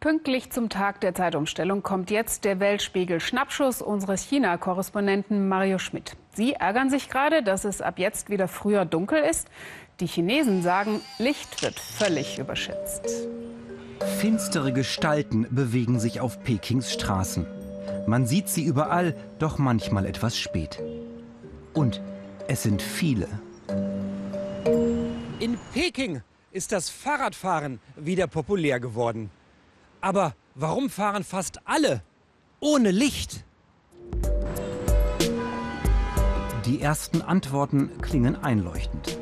Pünktlich zum Tag der Zeitumstellung kommt jetzt der Weltspiegel-Schnappschuss unseres China-Korrespondenten Mario Schmidt. Sie ärgern sich gerade, dass es ab jetzt wieder früher dunkel ist. Die Chinesen sagen, Licht wird völlig überschätzt. Finstere Gestalten bewegen sich auf Pekings Straßen. Man sieht sie überall, doch manchmal etwas spät. Und es sind viele. In Peking ist das Fahrradfahren wieder populär geworden. Aber warum fahren fast alle ohne Licht? Die ersten Antworten klingen einleuchtend.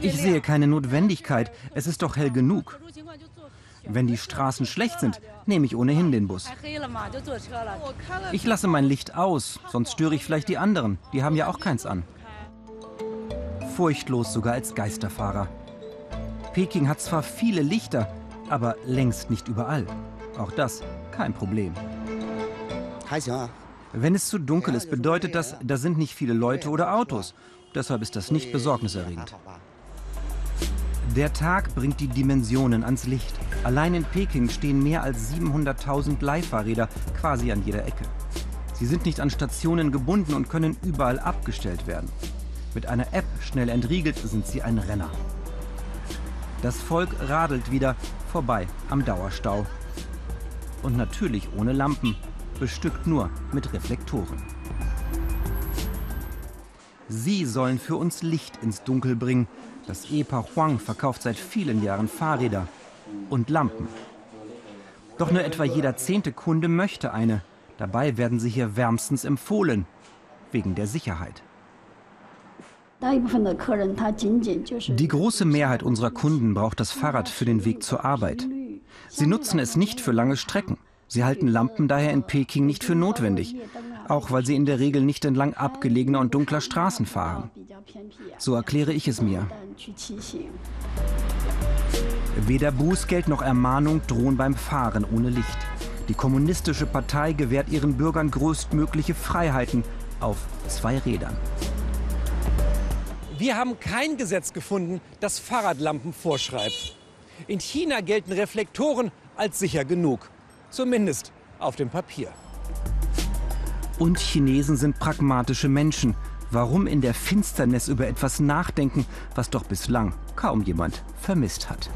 Ich sehe keine Notwendigkeit. Es ist doch hell genug. Wenn die Straßen schlecht sind, nehme ich ohnehin den Bus. Ich lasse mein Licht aus, sonst störe ich vielleicht die anderen. Die haben ja auch keins an. Furchtlos sogar als Geisterfahrer. Peking hat zwar viele Lichter, aber längst nicht überall. Auch das kein Problem. Wenn es zu dunkel ist, bedeutet das, da sind nicht viele Leute oder Autos. Deshalb ist das nicht besorgniserregend. Der Tag bringt die Dimensionen ans Licht. Allein in Peking stehen mehr als 700.000 Leihfahrräder quasi an jeder Ecke. Sie sind nicht an Stationen gebunden und können überall abgestellt werden. Mit einer App schnell entriegelt sind sie ein Renner. Das Volk radelt wieder vorbei am Dauerstau. Und natürlich ohne Lampen, bestückt nur mit Reflektoren. Sie sollen für uns Licht ins Dunkel bringen. Das Ehepaar Huang verkauft seit vielen Jahren Fahrräder und Lampen. Doch nur etwa jeder zehnte Kunde möchte eine. Dabei werden sie hier wärmstens empfohlen, wegen der Sicherheit. Die große Mehrheit unserer Kunden braucht das Fahrrad für den Weg zur Arbeit. Sie nutzen es nicht für lange Strecken. Sie halten Lampen daher in Peking nicht für notwendig, auch weil sie in der Regel nicht entlang abgelegener und dunkler Straßen fahren. So erkläre ich es mir. Weder Bußgeld noch Ermahnung drohen beim Fahren ohne Licht. Die Kommunistische Partei gewährt ihren Bürgern größtmögliche Freiheiten auf zwei Rädern. Wir haben kein Gesetz gefunden, das Fahrradlampen vorschreibt. In China gelten Reflektoren als sicher genug. Zumindest auf dem Papier. Und Chinesen sind pragmatische Menschen. Warum in der Finsternis über etwas nachdenken, was doch bislang kaum jemand vermisst hat?